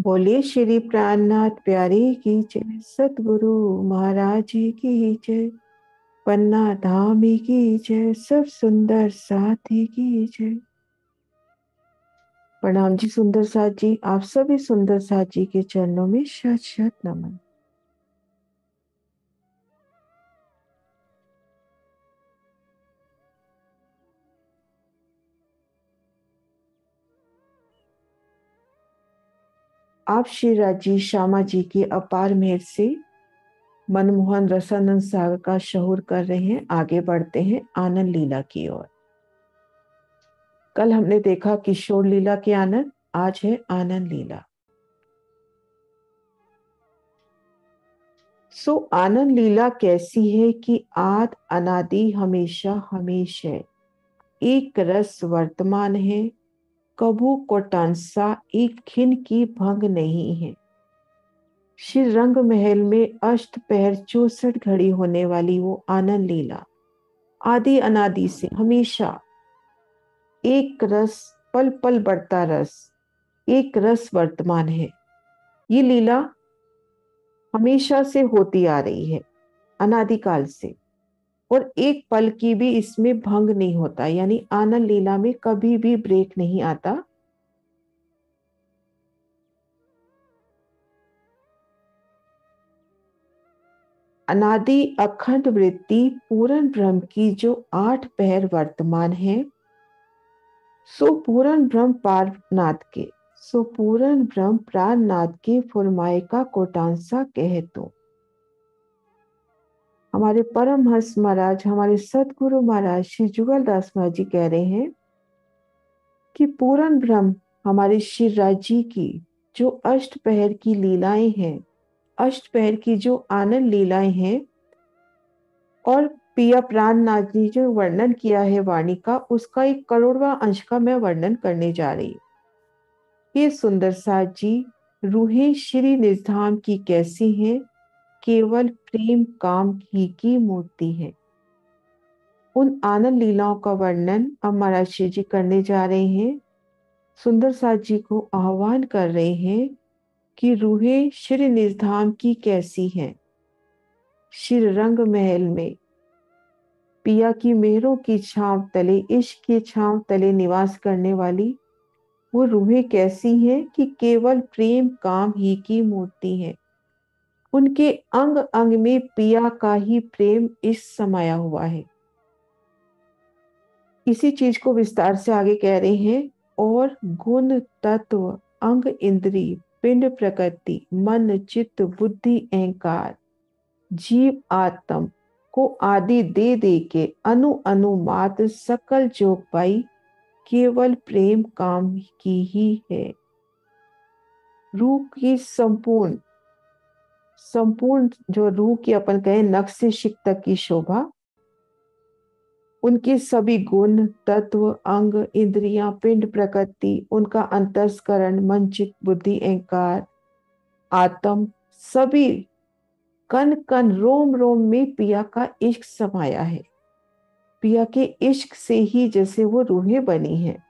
बोले, श्री प्राणनाथ प्यारे की जय, सतगुरु महाराज की जय, पन्ना धाम की जय, सब सुंदर साथी की जय। प्रणाम जी, सुंदर साथ जी, आप सभी सुंदर साथ जी के चरणों में शत शत नमन। आप श्री राज़ी श्यामा जी की अपार मेहर से मनमोहन रसानंद सागर का शहूर कर रहे हैं, आगे बढ़ते हैं आनंद लीला की ओर। कल हमने देखा किशोर लीला के आनंद, आज है आनंद लीला। सो आनंद लीला कैसी है कि आद अनादि हमेशा हमेश है। एक रस वर्तमान है कभू कोटांसा एक खिन की भंग नहीं है। श्री रंग महल में अष्ट पैर चौसठ घड़ी होने वाली वो आनंद लीला, आदि अनादि से हमेशा। एक रस, पल पल बढ़ता रस, एक रस वर्तमान है। ये लीला हमेशा से होती आ रही है, अनादिकाल से। और एक पल की भी इसमें भंग नहीं होता, यानी आनंद लीला में कभी भी ब्रेक नहीं आता। अनादि अखंड वृत्ति पूर्ण ब्रह्म की जो आठ पैर वर्तमान है, सो पूर्ण ब्रह्म पारनाथ के, सो पूर्ण ब्रह्म प्राणनाथ के फुरमाए का कोटांसा कह तो। हमारे परम हंस महाराज, हमारे सतगुरु महाराज श्री जुगल दास महाराज जी कह रहे हैं कि पूर्ण ब्रह्म हमारे श्री राज़ी की जो अष्ट पहर की लीलाएँ हैं, अष्ट पहर की जो आनंद लीलाएँ हैं और पिया प्राण नाथ जी जो वर्णन किया है वाणी का, उसका एक करोड़वा अंश का मैं वर्णन करने जा रही हूँ। ये सुंदर साथ जी, रूहे श्री निधाम की कैसी हैं? केवल प्रेम काम ही की मूर्ति है। उन आनंद लीलाओं का वर्णन अब महाराज श्री जी करने जा रहे हैं। सुंदर साथ जी को आह्वान कर रहे हैं कि रूहे श्री निधाम की कैसी हैं। श्री रंग महल में पिया की मेहरों की छाव तले, इश्क की छाव तले निवास करने वाली वो रूहें कैसी हैं कि केवल प्रेम काम ही की मूर्ति है। उनके अंग अंग में पिया का ही प्रेम इस समाया हुआ है। इसी चीज़ को विस्तार से आगे कह रहे हैं, और गुण तत्व, अंग इंद्री, पिंड प्रकृति, मन, चित्त, बुद्धि, अहंकार, जीव, आत्म को आदि दे दे के अनु अनुमात सकल जोग पाई केवल प्रेम काम की ही है। रूप की संपूर्ण संपूर्ण जो रूह की अपन कहें नक्श तक की शोभा, उनके सभी गुण, तत्व, अंग, इंद्रियाँ, पिंड प्रकृति, उनका अंतस्करण मन चित बुद्धि, अहंकार, आत्म, सभी कन कन रोम रोम में पिया का इश्क समाया है। पिया के इश्क से ही जैसे वो रूहें बनी हैं।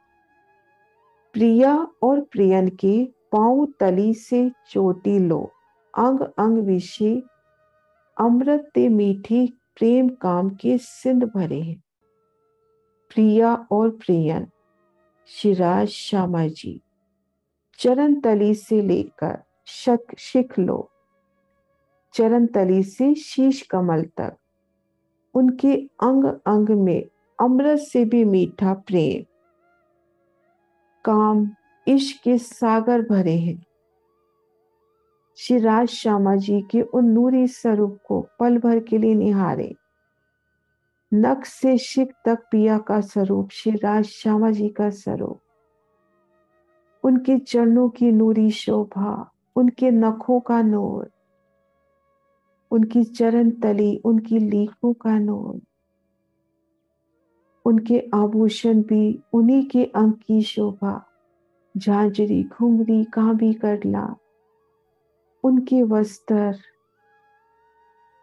प्रिया और प्रियन के पाँव तली से चोटी लो। अंग अंग विषय अमृत ते मीठी प्रेम काम के सिंध भरे हैं। प्रिया और प्रियन शिराज श्यामा जी चरण तली से लेकर शक शिख लो चरण तली से शीश कमल तक, उनके अंग अंग में अमृत से भी मीठा प्रेम, काम इश्क के सागर भरे हैं। श्री राज श्यामा जी के उन नूरी स्वरूप को पल भर के लिए निहारे। नक से शिक तक पिया का स्वरूप, श्री राज श्यामा जी का स्वरूप। उनके चरणों की नूरी शोभा, उनके नखों का नूर, उनकी चरण तली, उनकी लीखों का नूर। उनके आभूषण भी उन्हीं के अंग की शोभा, झांझरी घुंगरी कांबी, करला। उनके वस्त्र,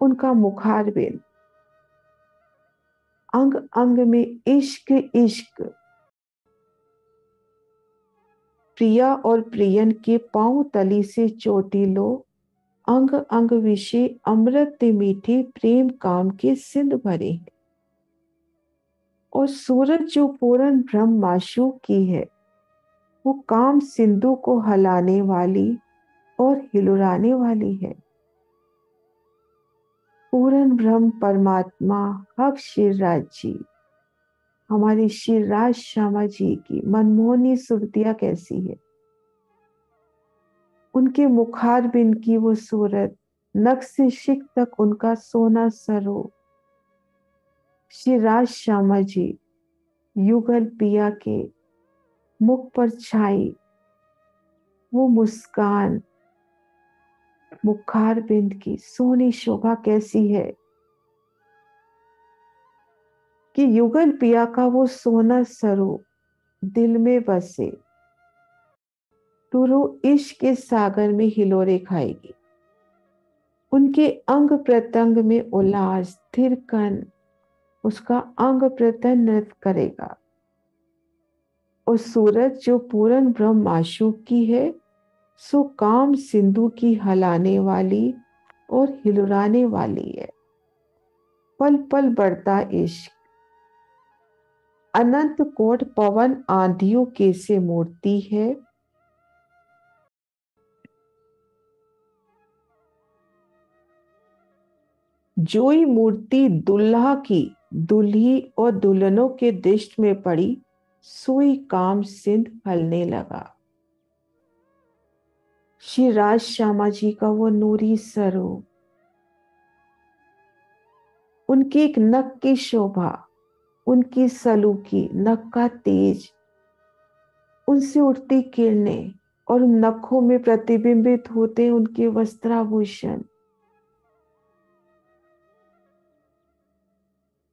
उनका मुखार मुखारबिन अंग अंग में इश्क इश्क। प्रिया और प्रियन के पाँव तली से चोटी लो। अंग अंग विषय अमृत मीठी प्रेम काम के सिंध भरे। हैं और सूरज जो पूर्ण ब्रह्म माशु की है, वो काम सिंधु को हलाने वाली। और हिलुराने वाली है। पूर्ण ब्रह्म परमात्मा हक शिवराज जी हमारी शिवराज श्यामा जी की मनमोहनी सुरतिया कैसी है? उनके मुखार बिन की वो सूरत नक से शिक तक उनका सोना सरो। श्री राज श्यामा जी, युगल पिया के मुख पर छाई, वो मुस्कान मुखार बिंद की सोनी शोभा कैसी है? कि युगल पिया का वो सोना सरो, दिल में बसे। तुरु इश्क के सागर में हिलोरे खाएगी। उनके अंग प्रत्यंग में उल्लास, स्थिर कन, उसका अंग प्रत्यंग नृत्य करेगा। और सूरज जो पूर्ण ब्रह्म माशूक की है सो काम सिंधु की हलाने वाली और हिलुराने वाली है। पल पल बढ़ता इश्क। अनंत कोट पवन आंधियों के से मूर्ति है। जोई मूर्ति दुल्हा की दुल्ही और दुल्हनों के दृष्ट में पड़ी, सोई काम सिंध फलने लगा। श्री राज श्यामा जी का वो नूरी स्वरूप उनकी एक नक की शोभा, उनकी सलूकी नक का तेज, उनसे उठती किरणें और नखों में प्रतिबिंबित होते उनके वस्त्राभूषण।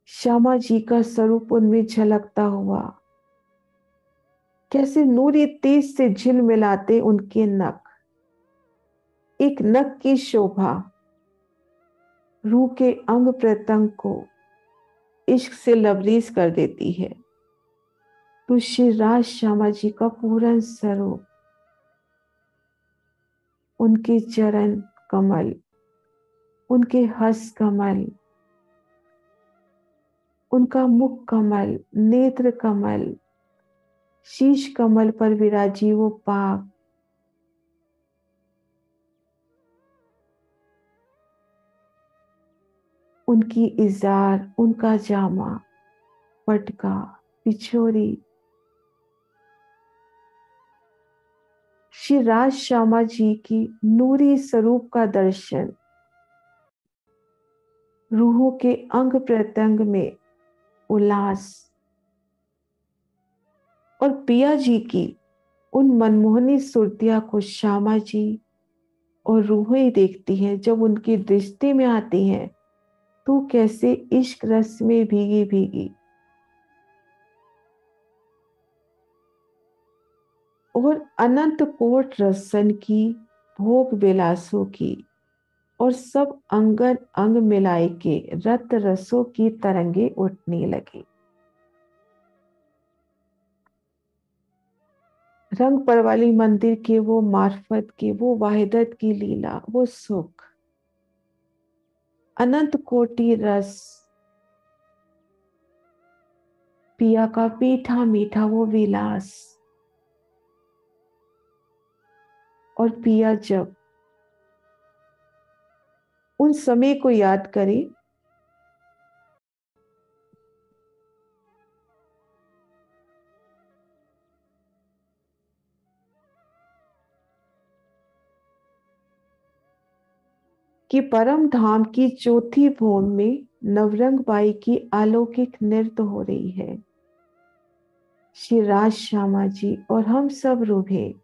श्यामा जी का स्वरूप उनमें झलकता हुआ। कैसे नूरी तेज से झिल मिलाते उनके नक एक नक की शोभा रूह के अंग प्रत्यंग को इश्क से लबरीज कर देती है। तो श्री राज श्यामा जी का पूर्ण स्वरूप, उनके चरण कमल, उनके हस कमल, उनका मुख कमल, नेत्र कमल, शीश कमल पर विराजी वो पाक उनकी इजार उनका जामा पटका पिछोरी श्री राज श्यामा जी की नूरी स्वरूप का दर्शन। रूहों के अंग प्रत्यंग में उल्लास। और पिया जी की उन मनमोहनी सुरतिया को श्यामा जी और रूह देखती हैं जब उनकी दृष्टि में आती हैं। तो कैसे इश्क रस में भीगी भीगी। और अनंत कोट रसन की, भोग विलासों की, और सब अंगन अंग मिलाए के रत रसों की तरंगे उठने लगी। रंग पर वाली मंदिर के वो मार्फत के वो वाहिदत की लीला, वो सुख। अनंत कोटि रस। पिया का मीठा मीठा वो विलास। और पिया जब उन समय को याद करें कि परम धाम की चौथी भूम में नवरंग बाई की अलौकिक नृत्य हो रही है। श्री राज श्यामा जी और हम सब रूभे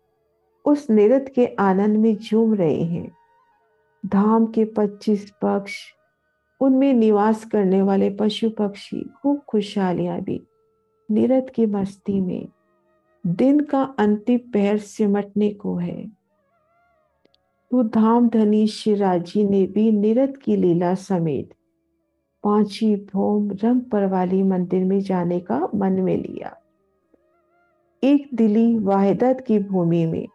उस नृत्य के आनंद में झूम रहे हैं। धाम के पच्चीस पक्ष, उनमें निवास करने वाले पशु पक्षी, खूब खुशहालियाँ भी। निरत की मस्ती में दिन का अंतिम पैर सिमटने को है। तो धाम धनी शिराजी ने भी निरत की लीला समेत पांची भोम रंग पर वाली मंदिर में जाने का मन में लिया। एक दिली वाहिदत की भूमि में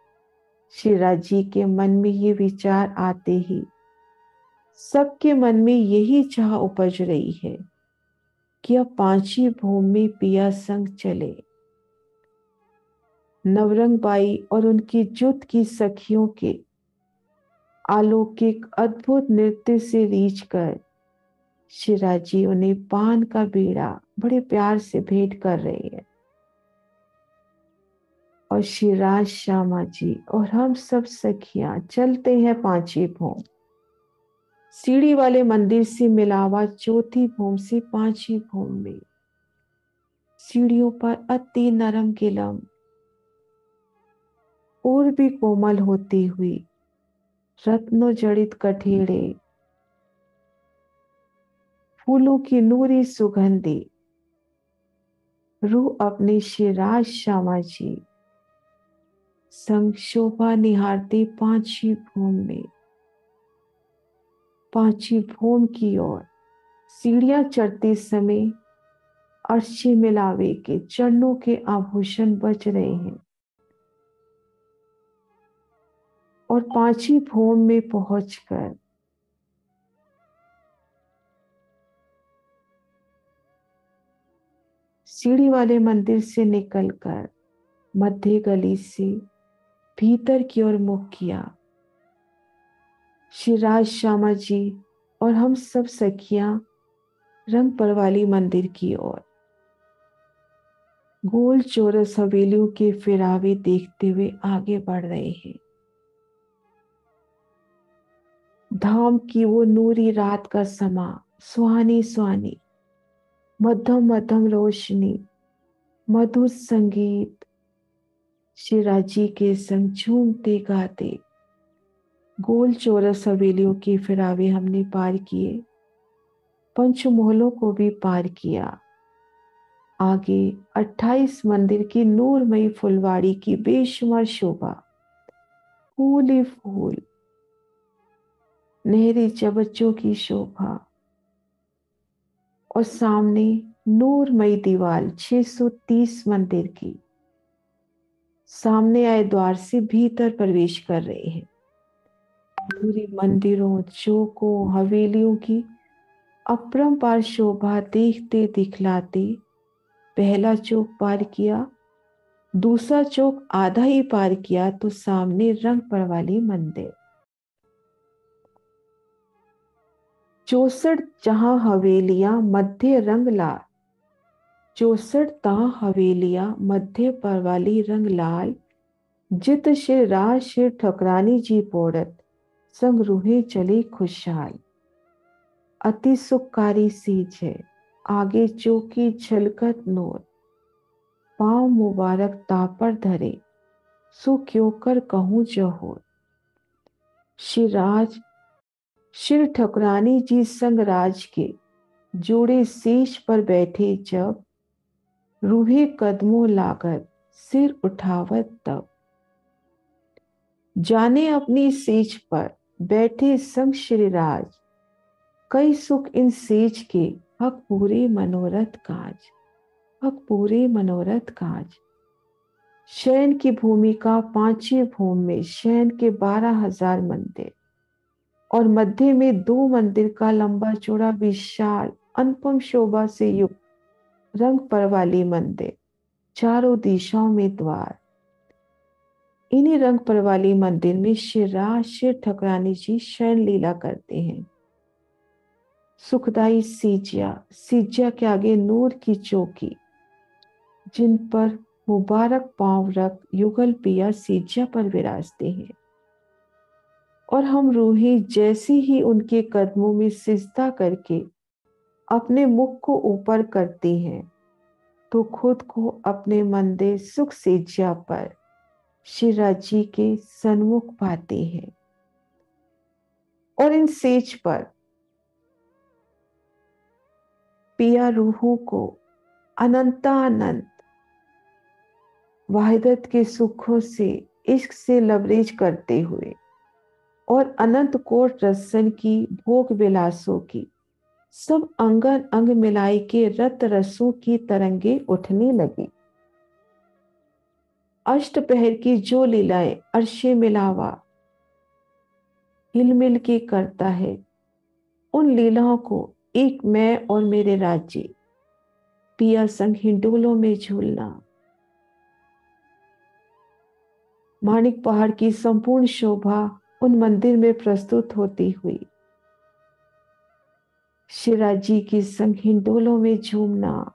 शिवराज के मन में ये विचार आते ही सबके मन में यही चाह उपज रही है कि अब पांची भूमि पिया संग चले। नवरंग बाई और उनकी जुत की सखियों के अलौकिक अद्भुत नृत्य से रीछ कर शिराजी उन्हें पान का बेड़ा बड़े प्यार से भेंट कर रही है। और शिराज श्यामा जी और हम सब सखियाँ चलते हैं पांची भूम। सीढ़ी वाले मंदिर से मिलावा चौथी भूम से पांची भूम में। सीढ़ियों पर अति नरम गिलम और भी कोमल होती हुई रत्नों जड़ित कठेड़े फूलों की नूरी सुगंधी। रू अपने शिराज श्यामा जी। संग शोभा निहारती पांची भूम में। पांची भूम की ओर सीढ़ियाँ चढ़ते समय अर्शी मिलावे के चरणों के आभूषण बच रहे हैं। और पांची भूम में पहुंचकर सीढ़ी वाले मंदिर से निकलकर मध्य गली से भीतर की ओर मुख किया। शिराज श्यामा जी और हम सब सखियाँ रंग परवाली मंदिर की ओर गोल चोरस हवेलियों के फिरावे देखते हुए आगे बढ़ रहे हैं। धाम की वो नूरी रात का समा, सुहानी सुहानी मध्यम मध्यम रोशनी, मधुर संगीत, शिराजी के संग झूमते गाते। गोल चोरस हवेलियों की फिरावे हमने पार किए, पंचमोहलों को भी पार किया। आगे 28 मंदिर की नूरमयी फुलवाड़ी की बेशुमार शोभा। फूल ही फूल। नहरी चबच्चों की शोभा। और सामने नूरमयी दीवार 630 मंदिर की। सामने आए द्वार से भीतर प्रवेश कर रहे हैं। पूरी मंदिरों, चौकों, हवेलियों की अपरंपार शोभा देखते दिखलाते पहला चौक पार किया, दूसरा चौक आधा ही पार किया तो सामने रंग पर वाली मंदिर। चौसठ जहाँ हवेलियाँ मध्य रंग लाल। चौसठ तहा हवेलियाँ मध्य पर वाली रंग लाल। जित श्री राज श्री ठकरानी जी पोड़त, संग रूहे चली खुशहाल। अति सुखकारी सीज है, आगे चौकी छलकत नोर। पाँव मुबारक तापर धरे सुख कर कहूँ जहोर। शिराज शिर ठकुरानी जी संग राज के जोड़े शीश पर बैठे जब रूहे कदमों लागत सिर उठावत तब। जाने अपनी सेज पर बैठे संग श्री राज, कई सुख इन सेज के हक पूरे मनोरथ काज, हक पूरे मनोरथ काज। शयन की भूमिका पांचवी भूमि में, शयन के बारह हज़ार मंदिर। और मध्य में दो मंदिर का लंबा चौड़ा विशाल अनुपम शोभा से युक्त रंग पर वाली मंदिर, चारों दिशाओं में द्वार। इन्हीं रंग पर वाली मंदिर में शिरा शिर ठकरानी जी शयन लीला करते हैं। सुखदाई सीजिया सीजिया के आगे नूर की चौकी, जिन पर मुबारक पाँव रख युगल पिया सीजिया पर विराजते हैं। और हम रूही जैसी ही उनके कदमों में सिजदा करके अपने मुख को ऊपर करती हैं तो खुद को अपने मंदिर सुख सेजिया पर शिरा जी के सन्मुख पाते हैं। और इन सेज पर पिया रूहों को अनंतानंत वाहिदत के सुखों से इश्क से लवरेज करते हुए और अनंत कोट रसन की, भोग विलासों की। सब अंगन अंग मिलाई के रत रसों की तरंगे उठने लगी। अष्ट पहर की जो लीलाएँ अर्शे मिलावा, हिलमिल के करता है। उन लीलाओं को एक मैं और मेरे राज्य, पिया संग हिंडोलों में झूलना। माणिक पहाड़ की संपूर्ण शोभा उन मंदिर में प्रस्तुत होती हुई। शिवराज जी की संग हिंडोलों में झूमना।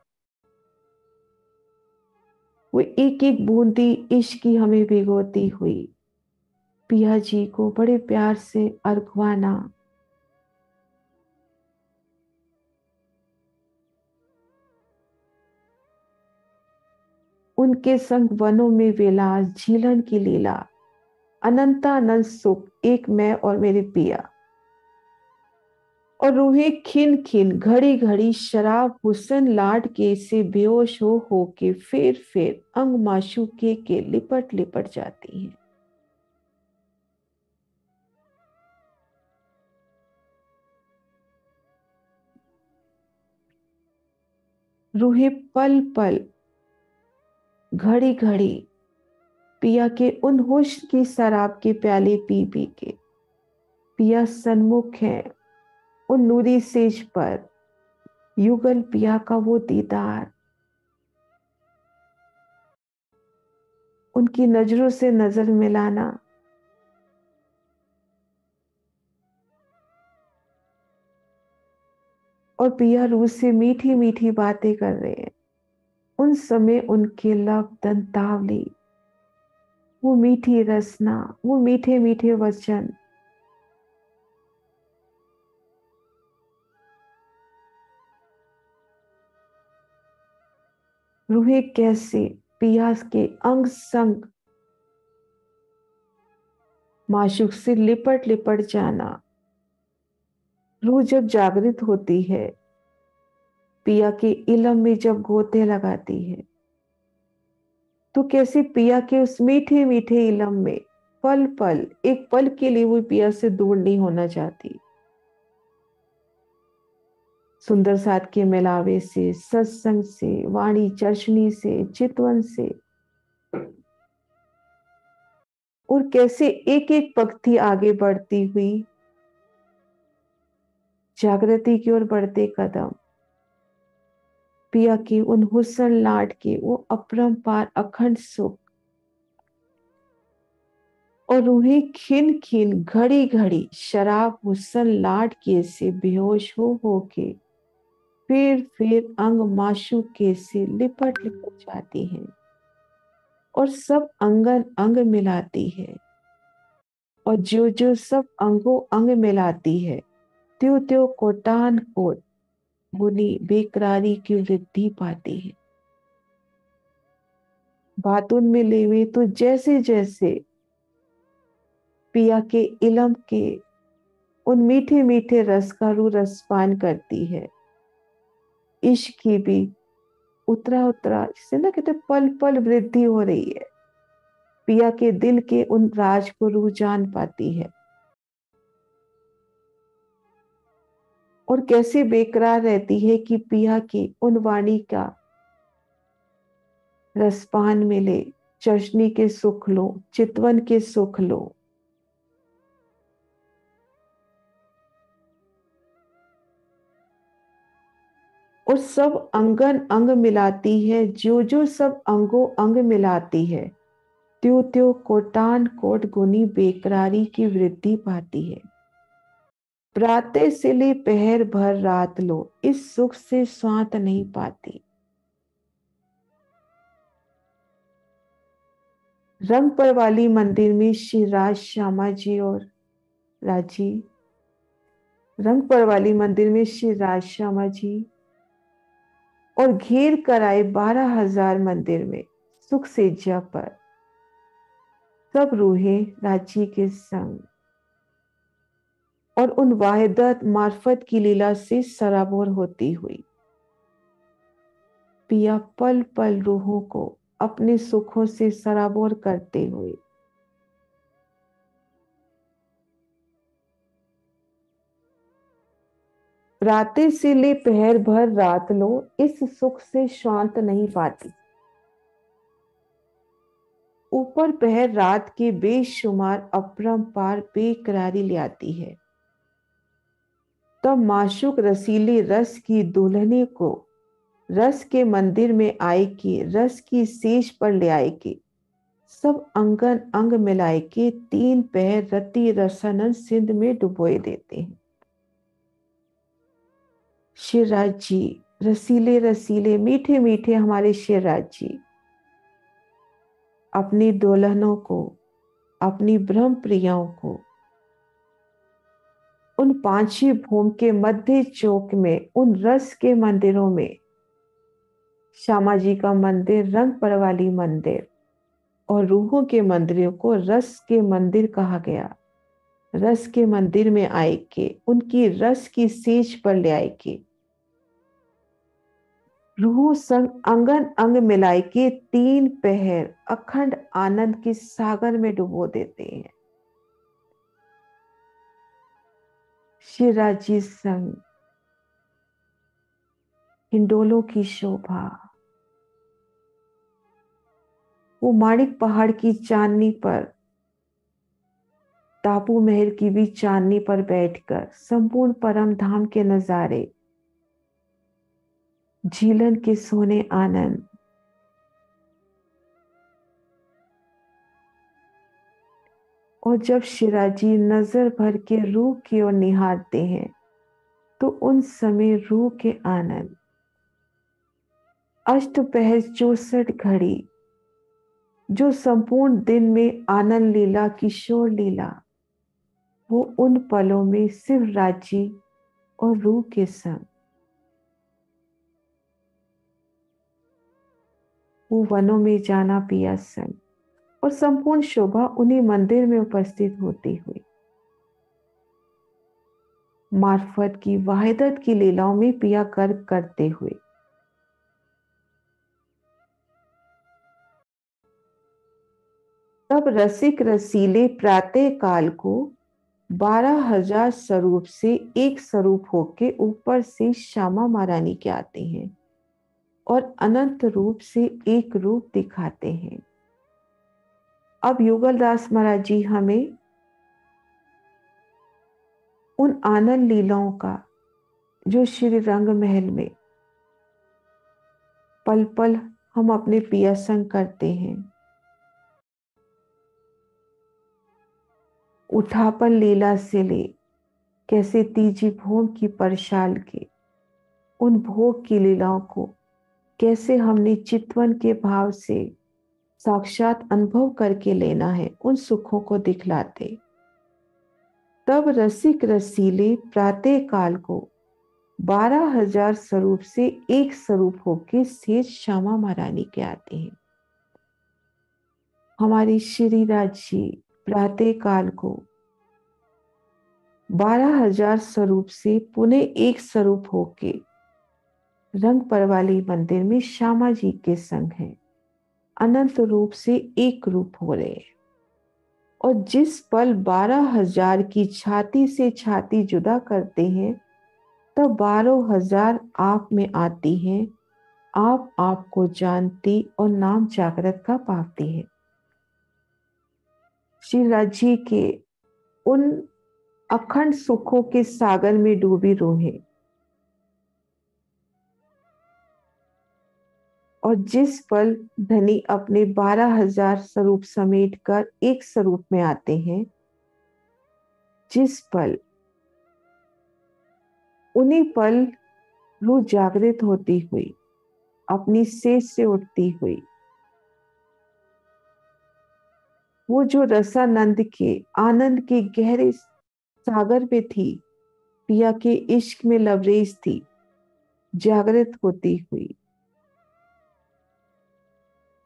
वो एक एक बूंदी इश्क की हमें भिगोती हुई। पिया जी को बड़े प्यार से अर्घवाना उनके संग वनों में विलास झीलन की लीला। अनंतानंद सुख, एक मैं और मेरे पिया। और रूहे खिन खिन घड़ी घड़ी शराब, हुसन लाड के से बेहोश हो हो के फिर फिर अंग माशु के के लिपट लिपट जाती हैं। रूहे पल पल घड़ी घड़ी पिया के उन होश की शराब के प्याले पी पी के। पिया सन्मुख है, उन नूरी सेज पर। युगल पिया का वो दीदार। उनकी नज़रों से नज़र मिलाना। और पिया रूस से मीठी मीठी बातें कर रहे हैं। उन समय उनके लब दंतावली वो मीठी रसना, वो मीठे मीठे वचन। रूहे कैसे, पियास के अंग संग। माशुक से लिपट लिपट जाना। रूह जब जागृत होती है, पिया के इलम में जब गोते लगाती है। तो कैसे पिया के उस मीठे मीठे इलम में पल पल, एक पल के लिए वो पिया से दूर नहीं होना चाहती। सुंदर साथ के मिलावे से, सत्संग से, वाणी चर्चनी से, चितवन से। और कैसे एक एक पक्ति आगे बढ़ती हुई, जागृति की ओर बढ़ते कदम। पिया की उन हुसन लाड के वो अपरंपार अखंड सुख। और रूहें खिन खिन घड़ी घड़ी शराब हुसन लाड के से बेहोश हो हो के फिर फिर अंग माशु के से लिपट लिपट जाती है और सब अंगन अंग मिलाती है। और जो जो सब अंगों अंग मिलाती है, त्यो त्यो कोटान कोट गुनी बेकरारी की वृद्धि पाती है। बातुन में लेवे तो जैसे जैसे पिया के इलम के उन मीठे मीठे रस का रू रसपान करती है। इश्क की भी उतरा उतरा जिसे ना कहते पल पल वृद्धि हो रही है। पिया के दिल के उन राज को रू जान पाती है। और कैसे बेकरार रहती है कि पिया की उन वाणी का रसपान मिले। चशनी के सुख लो, चितवन के सुख लो। और सब अंगन अंग मिलाती है जो जो सब अंगों अंग मिलाती है त्यो त्यो कोटान कोट गुनी बेकरारी की वृद्धि पाती है। प्रातः से ले पहर भर रात लो, इस सुख से स्वात नहीं पाती। रंग पर वाली मंदिर में श्री राज श्यामा जी और राज़ी। रंग पर वाली मंदिर में श्री राज श्यामा जी और घेर कर आए बारह हज़ार मंदिर में सुख से जप पर। सब रूहे राज़ी के संग। और उन वाहिदत मार्फत की लीला से सराबोर होती हुई। पिया पल पल रूहों को अपने सुखों से सराबोर करते हुए। रातें से ले पहर भर रात लो, इस सुख से शांत नहीं पाती। ऊपर पहर रात के बेशुमार अपरम पार बेकरारी ले आती है। तब माशुक रसीले रस की दुल्हनी को रस के मंदिर में आए के रस की सेज पर ले आए के सब अंगन अंग मिलाए के तीन पैर रति रसनन सिंध में डुबोए देते हैं। शिवराज जी रसीले रसीले, मीठे मीठे हमारे शिवराज जी अपनी दुल्हनों को, अपनी ब्रह्म प्रियाओं को उन पांची भूम के मध्य चौक में, उन रस के मंदिरों में। श्यामा जी का मंदिर रंग परवाली मंदिर और रूहों के मंदिरों को रस के मंदिर कहा गया। रस के मंदिर में आए के उनकी रस की सेज पर ले आए के रूह संग अंगन अंग मिलाए के तीन पहर अखंड आनंद के सागर में डुबो देते हैं। शिवराजी संग हिंडोलों की शोभा। वो माणिक पहाड़ की चांदनी पर तापू महल की भी चांदनी पर बैठकर संपूर्ण परम धाम के नजारे, झीलन के सोने आनंद और जब शिराजी नज़र भर के रूह की ओर निहारते हैं तो उन समय रूह के आनंद। अष्ट पहर चौसठ घड़ी, जो संपूर्ण दिन में आनंद लीला, किशोर लीला, वो उन पलों में सिर्फ़ राज़ी और रूह के संग। वो वनों में जाना पिया संग। और संपूर्ण शोभा उन्हीं मंदिर में उपस्थित होती हुई। मार्फत की वाहिदत की लीलाओं में पिया कर करते हुए। तब रसिक रसीले प्रातः काल को बारह हज़ार स्वरूप से एक स्वरूप होके ऊपर से श्यामा महारानी के आते हैं और अनंत रूप से एक रूप दिखाते हैं। अब युगल दास महाराज जी हमें उन आनंद लीलाओं का, जो श्री रंग महल में पल पल हम अपने पिया संग करते हैं, उठापन लीला से ले कैसे तीजी भोग की परशाल के, उन भोग की लीलाओं को कैसे हमने चितवन के भाव से साक्षात अनुभव करके लेना है, उन सुखों को दिखलाते। तब रसिक रसीले प्रातः काल को बारह हज़ार स्वरूप से एक स्वरूप होके सेज श्यामा महारानी के आते हैं। हमारी श्री राज जी प्रातः काल को बारह हज़ार स्वरूप से पुनः एक स्वरूप होके रंग परवाली मंदिर में श्यामा जी के संग हैं। अनंत रूप से एक रूप हो रहे और जिस पल बारह हज़ार की छाती से छाती जुदा करते हैं, तब बारह हज़ार आप में आती हैं। आप आपको जानती और नाम जागृत का पाती है। श्री राज़ी के उन अखंड सुखों के सागर में डूबी रोहे। और जिस पल धनी अपने बारह हज़ार स्वरूप समेट कर एक स्वरूप में आते हैं, जिस पल उन्हीं पल रूह जागृत होती हुई, अपनी सेज से उठती हुई, वो जो रसानंद के, आनंद के गहरे सागर में थी, पिया के इश्क में लवरेज थी, जागृत होती हुई।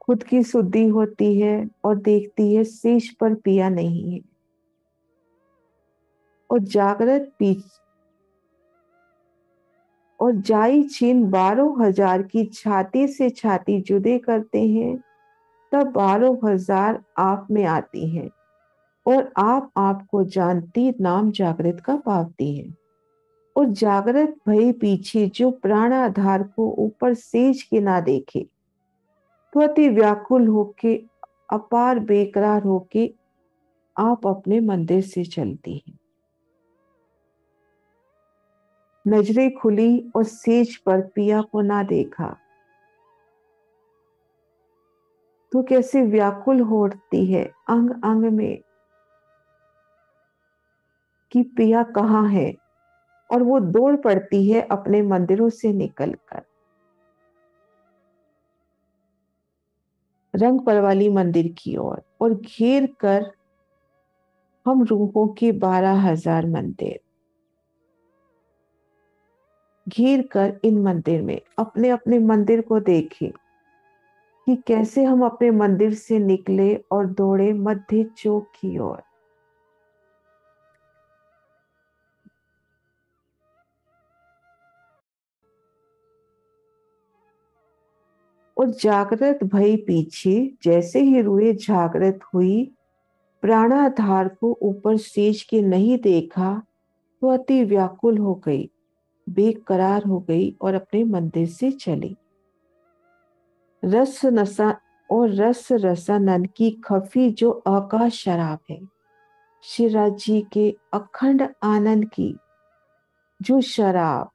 खुद की शुद्धि होती है और देखती है शेष पर पिया नहीं है। और जागृत पीछ और जाई छीन बारह हज़ार की छाती से छाती जुदे करते हैं, तब बारह हज़ार आप में आती हैं और आप आपको जानती नाम जागृत का पावती है। और जागृत भय पीछे जो प्राण आधार को ऊपर सेज के ना देखे तो अति व्याकुल होके, अपार बेकरार होके आप अपने मंदिर से चलती हैं। नज़रें खुली और सेज पर पिया को ना देखा। तो कैसे व्याकुल होती है अंग अंग में कि पिया कहाँ है? और वो दौड़ पड़ती है अपने मंदिरों से निकलकर। रंग परवाली मंदिर की ओर और, घेर कर हम रूहों के बारह हज़ार मंदिर। घेर कर इन मंदिर में अपने अपने मंदिर को देखें कि कैसे हम अपने मंदिर से निकले और दौड़े मध्य चौक की ओर। और जागृत भई पीछे, जैसे ही रुए जागृत हुई, प्राणाधार को ऊपर स्टेज के नहीं देखा तो अति व्याकुल हो गई, बेकरार हो गई और अपने मंदिर से चली। रस नशा और रस रसानंद की खफी जो आकाश शराब है शिवराज जी के अखंड आनंद की, जो शराब,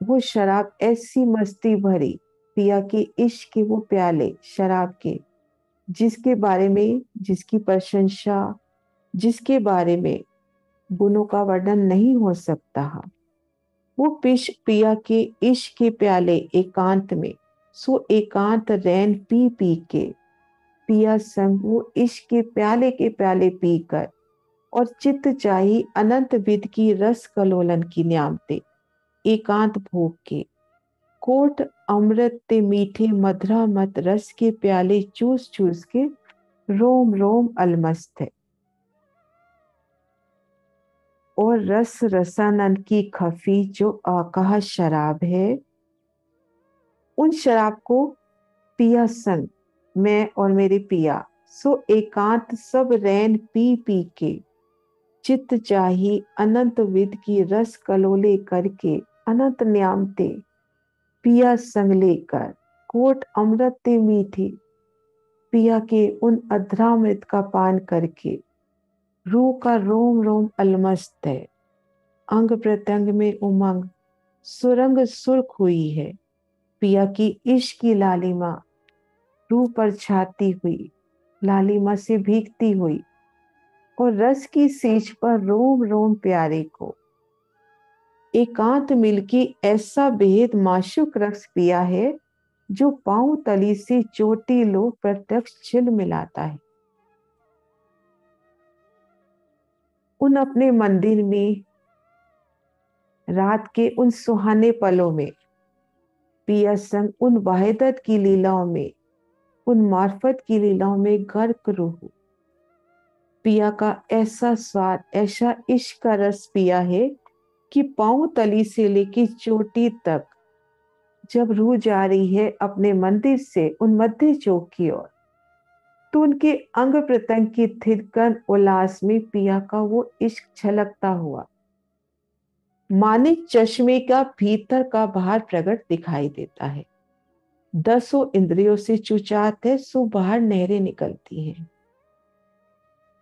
वो शराब ऐसी मस्ती भरी पिया के इश्क के वो प्याले, शराब के, जिसके बारे में, जिसकी प्रशंसा, जिसके बारे में गुणों का वर्णन नहीं हो सकता वो पिश, पिया के इश्क के प्याले एकांत में, सो एकांत रैन पी पी के, पिया संग वो इश्क के प्याले के प्याले पीकर और चित्त चाही अनंत विद की रस कलोलन की न्यामते, एकांत भोग के। कोट, अमृत ते मीठे मधुरा मत रस के प्याले चूस चूस के रोम रोम अलमस्त है। और रस रसानंद की खफी जो आकाश शराब है, उन शराब को पिया संग, मैं और मेरे पिया, सो एकांत सब रैन पी पी के, चित्त चाही अनंत विद की रस कलोले करके, अनंत न्यामते। पिया संग लेकर कोट अमृत ते मीठे, पिया के उन अधरामृत का पान करके रूह का रोम रोम अलमस्त है अंग प्रत्यंग में उमंग, सुरंग सुर्ख हुई है। पिया की इश्क की लालिमा रूह पर छाती हुई, लालिमा से भीगती हुई, और रस की सीच पर रोम रोम प्यारे को एकांत मिलके ऐसा बेहद माशुक रक्स पिया है, जो पाँव तली से चोटी लो प्रत्यक्ष छिल मिलाता है। उन अपने मंदिर में, रात के उन सुहाने पलों में, पिया संग उन वाहिदत की लीलाओं में, उन मार्फत की लीलाओं में गर्क रूह। पिया का ऐसा स्वाद, ऐसा इश्क का रस पिया है कि पाँव तली से लेकर चोटी तक। जब रूह जा रही है अपने मंदिर से उन मध्य चौक की ओर तो उनके अंग प्रत्यंग की थिरकन उल्लास में पिया का वो इश्क छलकता हुआ। मानिक चश्मे का भीतर का बाहर प्रकट दिखाई देता है। दसों इंद्रियों से चुचात है, सो बाहर नहरें निकलती हैं।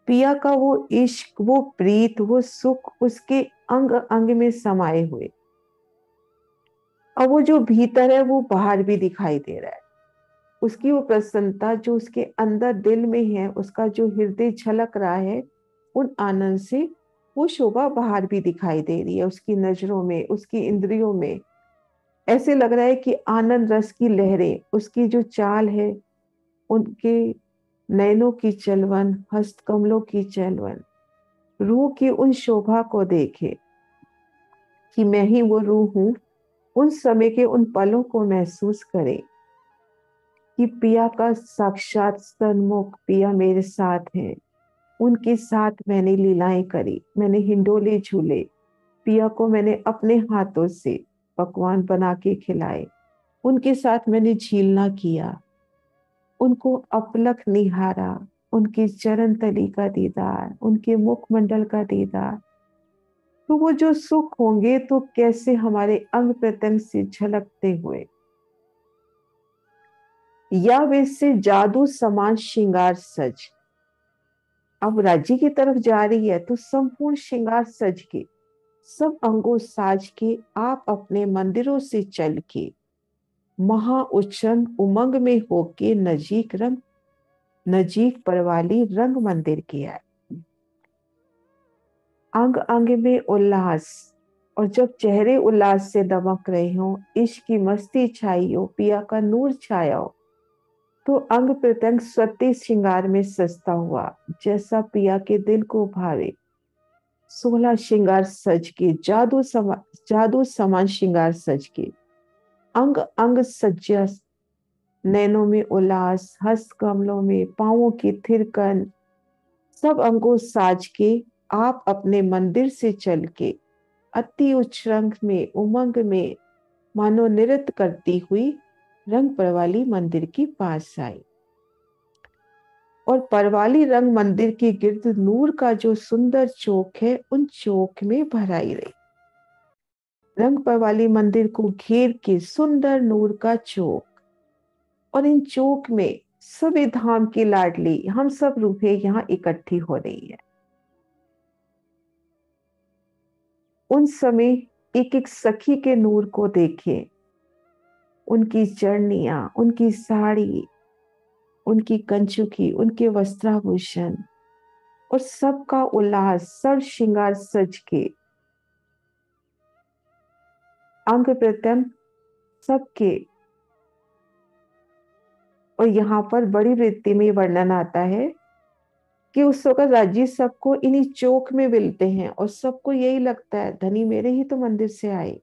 पिया का वो इश्क, वो प्रीत, वो सुख उसके अंग अंग में समाये हुए। और वो जो भीतर है, वो बाहर भी दिखाई दे रहा है। उसकी वो प्रसन्नता जो उसके अंदर दिल में है, उसका जो हृदय झलक रहा है, उन आनंद से वो शोभा बाहर भी दिखाई दे रही है उसकी नज़रों में, उसकी इंद्रियों में। ऐसे लग रहा है कि आनंद रस की लहरें, उसकी जो चाल है, उनके नैनों की चलवन, हस्त कमलों की चलवन। रूह की उन शोभा को देखे कि मैं ही वो रूह हूँ, उन समय के उन पलों को महसूस करे कि पिया का साक्षात सन्मुख पिया मेरे साथ है। उनके साथ मैंने लीलाएँ करी, मैंने हिंडोले झूले, पिया को मैंने अपने हाथों से पकवान बना के खिलाए। उनके साथ मैंने झीलना किया, उनको अपलक निहारा उनकी चरण तली का दीदार, उनके मुखमंडल का दीदार। तो वो जो सुख होंगे तो कैसे हमारे अंग प्रत्यंग से झलकते हुए? या वैसे जादू समान श्रृंगार सज? अब राज्य की तरफ़ जा रही है तो संपूर्ण श्रृंगार सज के, सब अंगों साज के, आप अपने मंदिरों से चल के, महा उच्चन उमंग में होके नजीक रंग नजीक परवाली रंग मंदिर की आए अंग अंग में उल्लास, और जब चेहरे उल्लास से दमक रहे हो इश्क की मस्ती छाई हो, पिया का नूर छाया हो तो अंग प्रत्यंग स्वती श्रृंगार में सस्ता हुआ, जैसा पिया के दिल को भावे। सोलह श्रृंगार सज के, जादू समा, जादू समान श्रृंगार सज के। अंग अंग सज्जा नैनों में उल्लास हस्त कमलों में पाओ की थिरकन, सब अंगों साज के आप अपने मंदिर से चल के अति उच्च रंग में, उमंग में मानो निरत करती हुई रंग परवाली मंदिर के पास आई। और परवाली रंग मंदिर के गिर्द नूर का जो सुंदर चौक है, उन चौक में भराई रही। रंग परवाली मंदिर को घेर के सुंदर नूर का चौक और इन चौक में सभी धाम की लाडली, हम सब रूहे यहाँ इकट्ठी हो रही है। उन समय एक एक सखी के नूर को देखे। उनकी चरणिया, उनकी साड़ी, उनकी कंचुकी उनके वस्त्राभूषण और सबका उल्लास सब श्रृंगार सज के। अंग प्रत्यंग सबके और यहाँ पर बड़ी वृत्ति में वर्णन आता है कि उस वक्त राज़ी सबको इन्हीं चौक में मिलते हैं और सबको यही लगता है, धनी मेरे ही तो मंदिर से आए।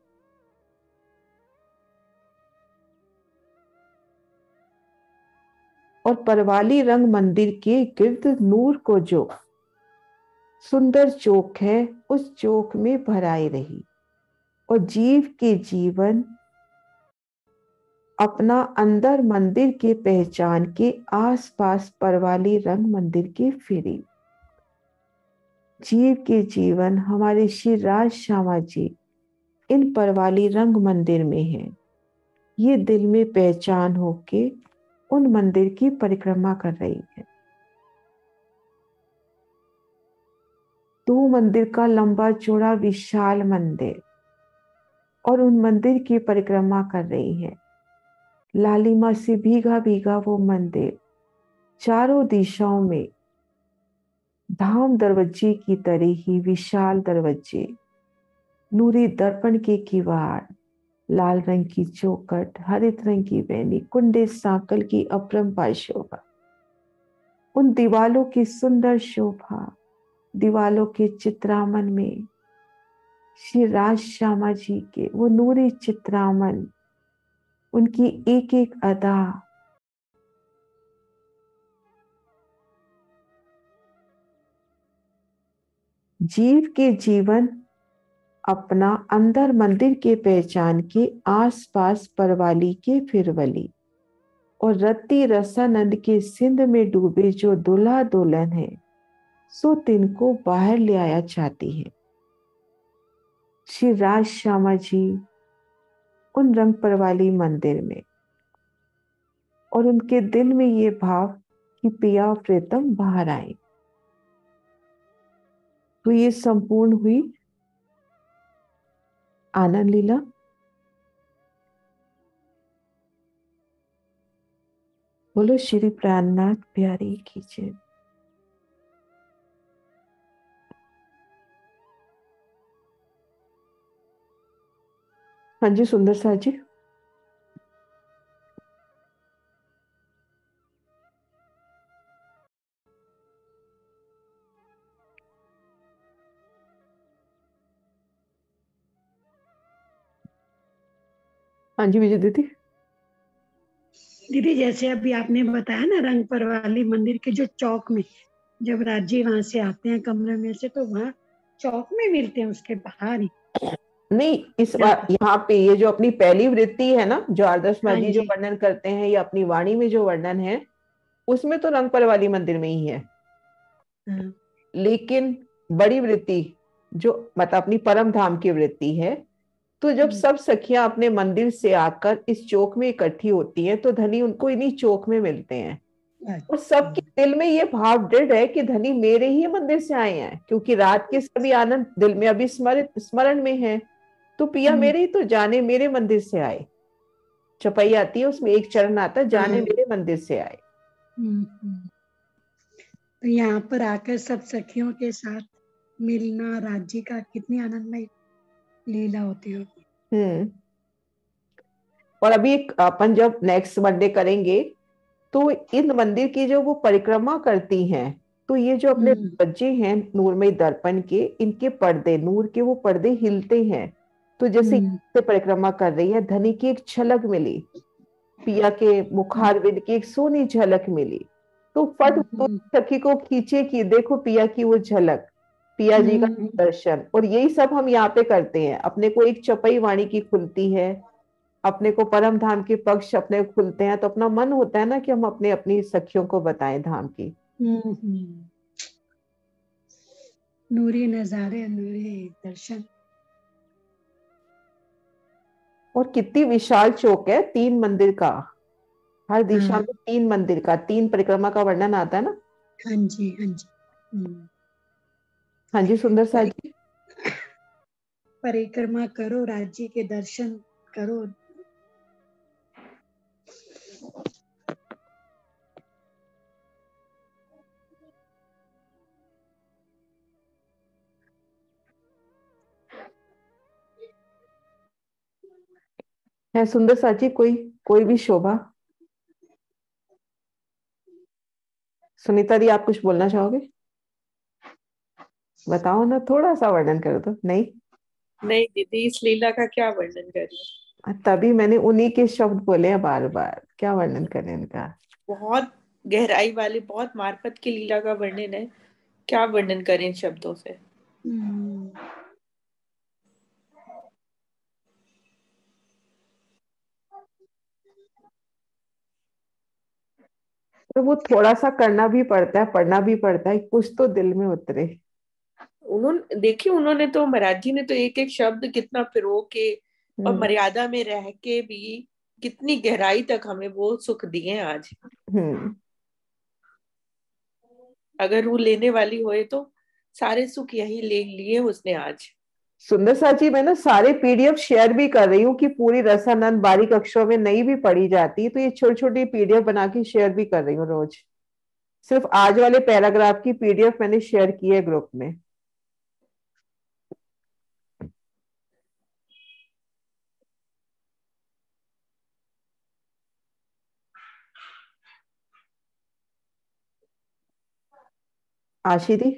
और परवाली रंग मंदिर के गिर्द नूर को जो सुंदर चौक है, उस चौक में भराई रही। और जीव के जीवन अपना अंदर मंदिर के पहचान के आसपास परवाली रंग मंदिर के फिरी। जीव के जीवन हमारे श्री राज श्यामा जी इन परवाली रंग मंदिर में है। ये दिल में पहचान होके उन मंदिर की परिक्रमा कर रही है। दो मंदिर का लंबा चौड़ा विशाल मंदिर और उन मंदिर की परिक्रमा कर रही है। लालिमा से भीगा भीगा वो मंदिर। चारों दिशाओं में धाम दरवाजे की तरह ही विशाल दरवाजे, नूरी दर्पण के किवाड़, लाल रंग की चौकट हरित रंग की बैनी कुंडे साकल की अपरंपार शोभा। उन दीवालों की सुंदर शोभा, दीवालों के चित्रामन में श्री राज श्यामा जी के वो नूरी चित्रामन उनकी एक एक अदा। जीव के जीवन अपना अंदर मंदिर के पहचान के आसपास परवाली के फिरवली और रत्ती रसानंद के सिंध में डूबे जो दुल्हा दुल्हन है, सो तिनको बाहर ले आया चाहती है। श्री राज श्यामा जी उन रंग परवाली मंदिर में। और उनके दिल में ये भाव कि पिया प्रीतम बाहर आए। तो ये संपूर्ण हुई आनंद लीला। बोलो, श्री प्राणनाथ प्यारी कीजिए हाँ जी, सुंदर सा जी। हाँ जी, विजय दीदी। दीदी, जैसे अभी आपने बताया ना रंग परवाली मंदिर के जो चौक में, जब राज्य वहाँ से आते हैं कमरे में से तो वहाँ चौक में मिलते हैं, उसके बाहर ही। नहीं इस बार यहाँ पे ये जो अपनी पहली वृत्ति है ना जो आदर्श हाँ जी जो। वर्णन करते हैं या अपनी वाणी में जो वर्णन है उसमें तो रंग परवाली मंदिर में ही है। हाँ, लेकिन बड़ी वृत्ति जो मतलब अपनी परम धाम की वृत्ति है तो जब सब सखियाँ अपने मंदिर से आकर इस चौक में इकट्ठी होती हैं तो धनी उनको इन्हीं चौक में मिलते हैं। और सबके दिल में ये भाव दृढ़ है कि धनी मेरे ही मंदिर से आए हैं क्योंकि रात के सभी आनंद दिल में अभी स्मरित स्मरण में है। तो पिया मेरे ही तो जाने मेरे मंदिर से आए। चपाई आती है उसमें एक चरण आता जाने मेरे मंदिर से आए। तो यहाँ पर आकर सब सखियों के साथ मिलना राज्य का कितनी आनंदमय लीला होती हो हम्म। और अभी अपन जब नेक्स्ट मंडे करेंगे तो इन मंदिर की जो वो परिक्रमा करती हैं तो ये जो अपने हम्म। बच्चे हैं नूरमय दर्पण के इनके पर्दे नूर के वो पर्दे हिलते हैं। तो जैसे हम्म। से परिक्रमा कर रही है धनी की एक झलक मिली पिया के मुखारविंद की एक सोनी झलक मिली तो फट हम्म। सखी को खींचे की देखो पिया की वो झलक पिया जी का दर्शन और यही सब हम यहाँ पे करते हैं अपने को एक चपई वाणी की खुलती है अपने को परम धाम के पक्ष अपने खुलते हैं तो अपना मन होता है ना कि हम अपने अपनी सखियों को बताएँ धाम की। नूरी नजारे नूरी दर्शन और कितनी विशाल चौक है तीन मंदिर का हर दिशा हाँ। में तीन मंदिर का तीन परिक्रमा का वर्णन आता है ना हाँ जी हाँ जी हम्म। हाँ जी सुंदर साहब जी परिक्रमा करो राज्य के दर्शन करो है सुंदर साची कोई कोई भी शोभा। सुनीता दी आप कुछ बोलना चाहोगे? बताओ ना थोड़ा सा वर्णन कर दो। नहीं? नहीं दीदी इस लीला का क्या वर्णन करें तभी मैंने उन्हीं के शब्द बोले हैं बार बार क्या वर्णन करें इनका? बहुत गहराई वाले बहुत मार्फत की लीला का वर्णन है। क्या वर्णन करें शब्दों से? तो वो थोड़ा सा करना भी पड़ता है पढ़ना भी पड़ता है कुछ तो दिल में उतरे उन्होंने देखिए उन्होंने तो महाराज जी ने तो एक एक शब्द कितना पिरो के और हम्म। मर्यादा में रह के भी कितनी गहराई तक हमें वो सुख दिए आज हम्म। अगर वो लेने वाली होए तो सारे सुख यही ले लिए उसने आज सुंदर सा जी, मैं ना सारे पीडीएफ शेयर भी कर रही हूँ कि पूरी रसानंद बारीक अक्षरों में नहीं भी पढ़ी जाती तो ये छोटी छोटी पीडीएफ बना के शेयर भी कर रही हूँ रोज। सिर्फ़ आज वाले पैराग्राफ की पीडीएफ मैंने शेयर की है ग्रुप में। आशी दी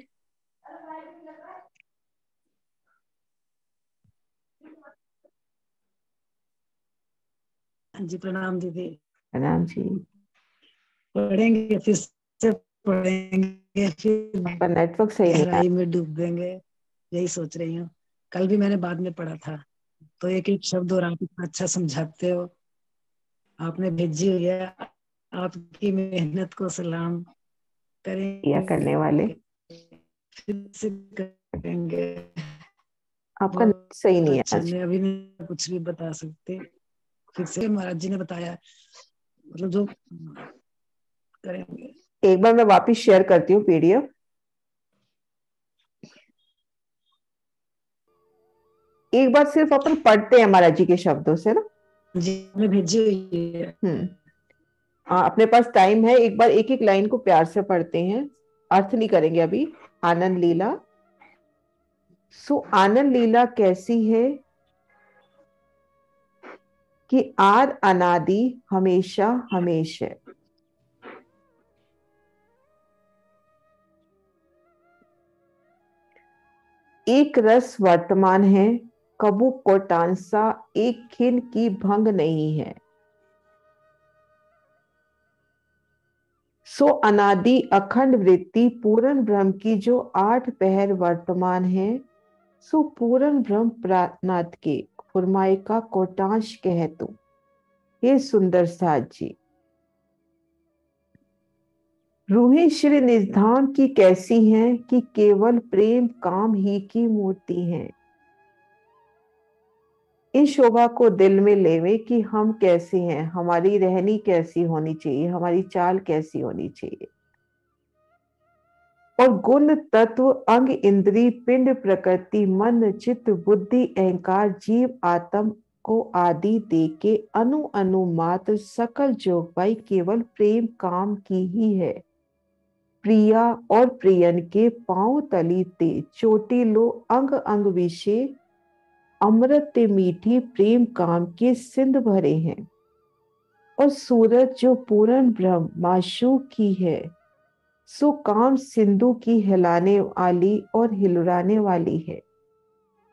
जी प्रणाम दीदी। प्रणाम जी। पढ़ेंगे फिर से पढ़ेंगे फिर नेटवर्क सही गहराई में डूब देंगे यही सोच रही हूँ। कल भी मैंने बाद में पढ़ा था तो एक एक शब्द और आप इतना अच्छा समझाते हो। आपने भेजी हुई है आपकी मेहनत को सलाम करें या करने वाले। फिर से करेंगे। आपका सही नहीं है अच्छा अभी नहीं कुछ भी बता सकते। फिर से महाराज जी ने बताया मतलब जो करेंगे। एक बार मैं वापिस शेयर करती हूँ पीडीएफ एक बार सिर्फ़ अपन पढ़ते हैं महाराज जी के शब्दों से ना। जी मैं भेजी हुई है। हम्म। अपने पास टाइम है। एक बार एक एक लाइन को प्यार से पढ़ते हैं। अर्थ नहीं करेंगे अभी। आनंद लीला। सो आनंद लीला कैसी है? कि आद अनादि हमेशा हमेशा। एक रस वर्तमान है, कबू को कोटांसा एक खिन की भंग नहीं है। सो अनादि अखंड वृत्ति पूर्ण ब्रह्म की जो आठ पहर वर्तमान है, सो पूर्ण ब्रह्म प्रानाथ के। फुरमाए का कोटांश कह तू। हे सुंदर साथ जी, रूहें श्री निधाम की कैसी हैं कि केवल प्रेम काम ही की मूर्ति हैं? इन शोभा को दिल में लेवे कि हम कैसे हैं, हमारी रहनी कैसी होनी चाहिए, हमारी चाल कैसी होनी चाहिए। और गुण तत्व, अंग इंद्री, पिंड प्रकृति, मन, चित्त, बुद्धि, अहंकार, जीव, आत्म को आदि दे के अनु अनु मात्र सकल जोगवाई केवल प्रेम काम की ही है। प्रिया और प्रियन के पाँव तली ते चोटी लो अंग अंग विषे, अमृत ते मीठी प्रेम काम के सिंध भरे हैं। और सूरज जो पूर्ण ब्रह्म माशु की है सो काम सिंधु की हिलाने वाली और हिलराने वाली है।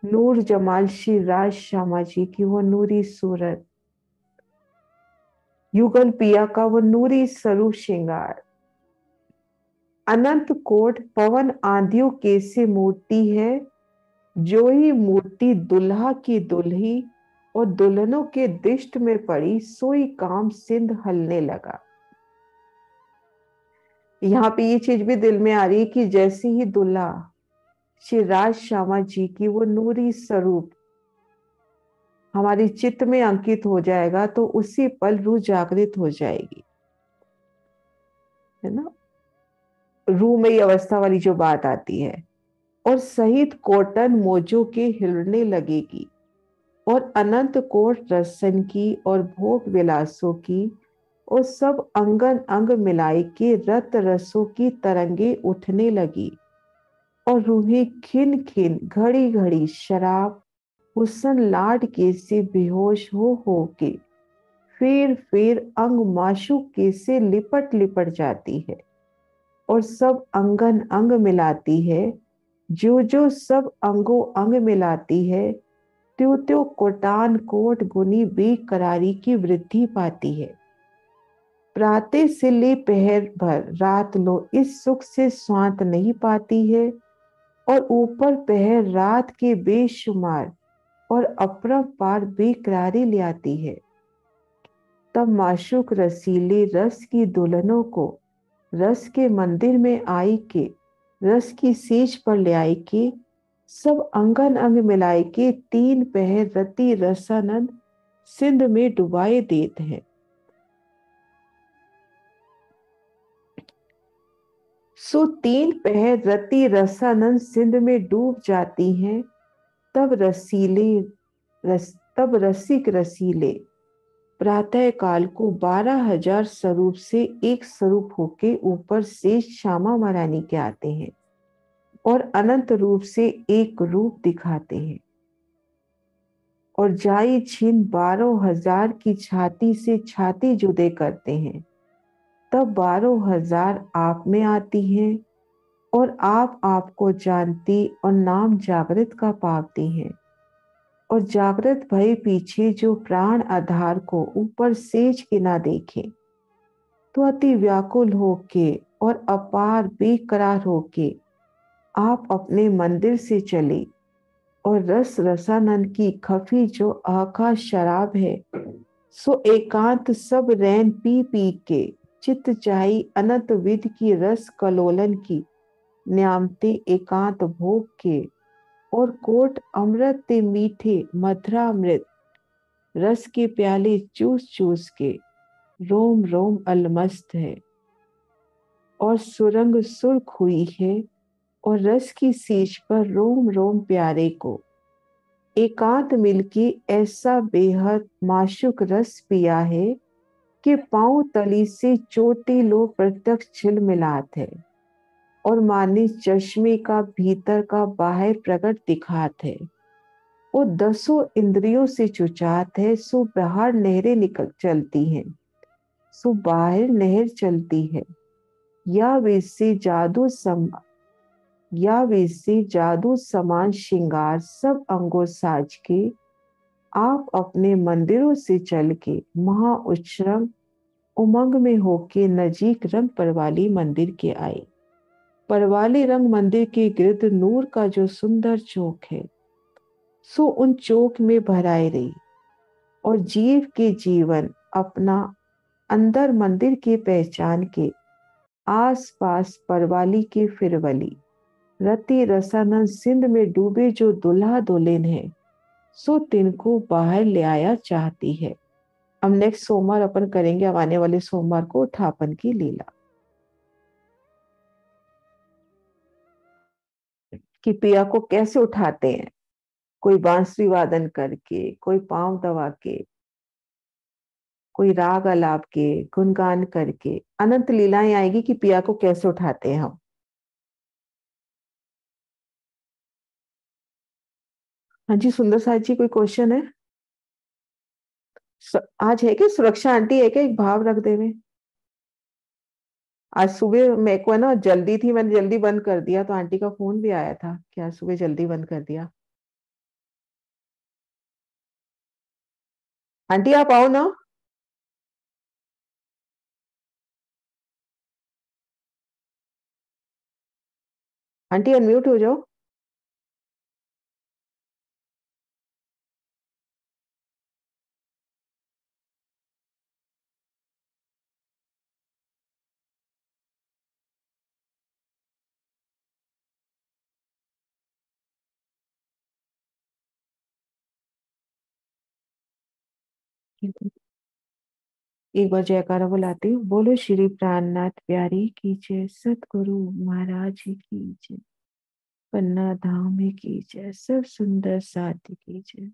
नूर जमाल श्री राज श्यामा जी की वो नूरी सूरत। युगल पिया का वो नूरी सरु श्रृंगार। अनंत कोट पवन आंधियों के से मूर्ति है, जो ही मूर्ति दुल्हा की दुल्ही और दुल्हनों के दिष्ट में पड़ी सोई काम सिंध हलने लगा। यहाँ पे ये चीज़ भी दिल में आ रही है कि जैसे ही दुल्हा श्री राज श्यामा जी की वो नूरी स्वरूप हमारी चित्त में अंकित हो जाएगा तो उसी पल रूह जागृत हो जाएगी। है ना? रूह में अवस्था वाली जो बात आती है। और सहित कोटन मोजो के हिलने लगेगी और अनंत कोट रसन की और भोग विलासों की और सब अंगन अंग मिलाई के रत रसों की तरंगे उठने लगी और रूहें खिन खिन, घड़ी घड़ी शराब, हुसन लाड के से बेहोश हो हो के, फिर फिर अंग माशु के से लिपट लिपट जाती है। और सब अंगन अंग मिलाती है, जो जो सब अंगो अंग मिलाती है, त्यो त्यो कोटान कोट गुनी बेकरारी की वृद्धि पाती है। प्राते से ले पहर भर रात लो, इस सुख से स्वांत नहीं पाती है। और ऊपर पहर रात के बेशुमार और पार बेकरारी ले आती है। तब माशुक रसीले रस की दुल्हनों को, रस के मंदिर में आई के रस की सीज पर ले आई के सब अंगन अंग मिलाए के तीन पहर रति रसानंद सिंध में डुबाए देते हैं। सो तीन पहर रति रसानंद सिंध में डूब जाती हैं, तब रसीले, रस, तब रसिक रसीले। प्रातः काल को बारह हज़ार स्वरूप से एक स्वरूप होके ऊपर से श्यामा महारानी के आते हैं और अनंत रूप से एक रूप दिखाते हैं। और जाई छीन बारह हज़ार की छाती से छाती जुदे करते हैं। तब बारह हज़ार आप में आती हैं और आप आपको जानती और नाम जागृत का पावती हैं। और जागृत भय पीछे जो प्राण आधार को ऊपर सेज के ना देखे तो अति व्याकुल होके और अपार बेकरार होके आप अपने मंदिर से चले और रस रसानंद की खफी जो आकाश शराब है, सो एकांत सब रैन पी पी के चित चाही अनंत विध की रस कलोलन की, न्यामते एकांत भोग के, और कोट अमृत ते मीठे मधुरामृत रस के प्याले चूस चूस के, रोम रोम अलमस्त है। और सुरंग सुर्ख हुई है, और रस की सीच पर रोम रोम प्यारे को। एकांत मिलके ऐसा बेहद माशुक रस पिया है कि पाँव तली से चोटी लो प्रत्यक्ष छिल मिलात है और मानी चश्मे का भीतर का बाहर प्रकट दिखात है। वो दसों इंद्रियों से चुचात है, सो बाहर नहरें निकल चलती हैं, सो बाहर नहर चलती है। या वैसे जादू सम, या वैसे जादू समान श्रृंगार सब अंगों साज के आप अपने मंदिरों से चल के महा उच्चरम उमंग में होके नजीक रंग परवाली मंदिर के आए। परवाली रंग मंदिर के गिर्द नूर का जो सुंदर चौक है, सो उन चौक में भराए रही और जीव के जीवन अपना अंदर मंदिर के पहचान के आस पास परवाली के फिरवली रति रसानंद सिंध में डूबे जो दुल्हा दुल्हन है। सो तिनको बाहर ले आया चाहती है। हम नेक्स्ट सोमवार अपन करेंगे अब आने वाले सोमवार को उठापन की लीला। कि पिया को कैसे उठाते हैं? कोई बांसुरी वादन करके, कोई पाँव दबा के कोई राग अलाप के, गुणगान करके, अनंत लीलाएँ आएगी कि पिया को कैसे उठाते हैं हम? हाँ जी, सुंदर साहब जी, कोई क्वेश्चन है? आज है क्या? सुरक्षा आंटी है क्या? एक भाव रख दे में आज सुबह मेरे को है ना, जल्दी थी, मैंने जल्दी बंद कर दिया तो आंटी का फ़ोन भी आया था क्या सुबह जल्दी बंद कर दिया। आंटी, आप आओ ना। आंटी अनम्यूट हो जाओ। एक बार जयकारा बुलाती हूँ। बोलो, श्री प्राणनाथ प्यारी की जय सतगुरु महाराज की जय पन्ना धाम की जय सब सुंदर साथ की जय